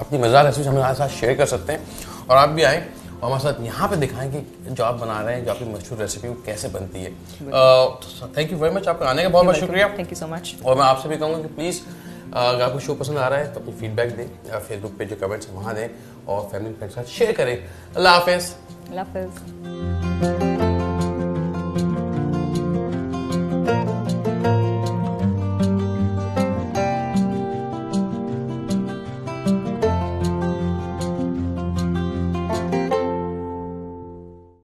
अपनी मज़ेदार रेसिपी हमारे साथ शेयर कर सकते हैं। और आप भी आएँ और हमारे साथ यहाँ पे दिखाएँ कि जो आप बना रहे हैं जो आपकी मशहूर रेसिपी वो कैसे बनती है। थैंक यू वेरी मच आपका आने का बहुत बहुत शुक्रिया। थैंक यू सो मच और मैं आपसे भी कहूँगा कि प्लीज़ अगर आपको शो पसंद आ रहा है तो अपनी फीडबैक दें फेसबुक पे जो कमेंट्स हैं वहाँ दें और फैमिली के साथ शेयर करें। अल्लाह हाफिज़। अल्लाह हाफिज़।